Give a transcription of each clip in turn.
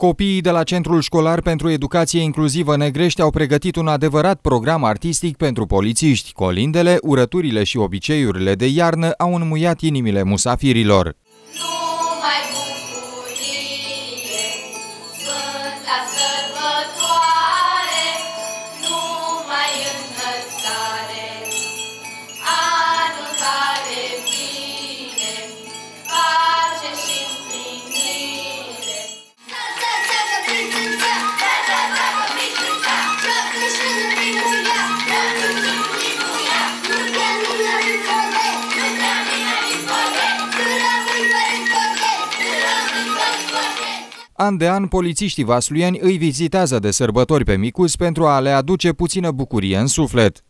Copiii de la Centrul Școlar pentru Educație Inclusivă Negrești au pregătit un adevărat program artistic pentru polițiști. Colindele, urăturile și obiceiurile de iarnă au înmuiat inimile musafirilor. An de an, polițiștii vasluieni îi vizitează de sărbători pe micuți pentru a le aduce puțină bucurie în suflet.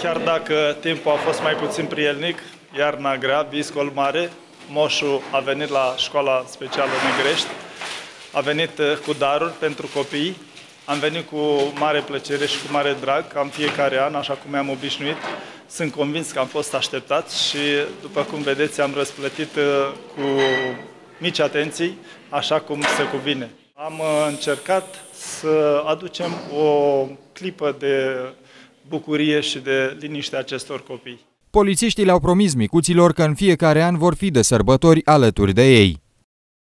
Chiar dacă timpul a fost mai puțin prielnic, iarna grea, viscol mare, moșul a venit la școala specială Negrești, a venit uh, cu daruri pentru copii am venit cu mare plăcere și cu mare drag, cam fiecare an, așa cum mi-am obișnuit. Sunt convins că am fost așteptat și, după cum vedeți, am răsplătit uh, cu mici atenții, așa cum se cuvine. Am uh, încercat să aducem o clipă de bucurie și de liniște acestor copii. Polițiștii le-au promis micuților că în fiecare an vor fi de sărbători alături de ei.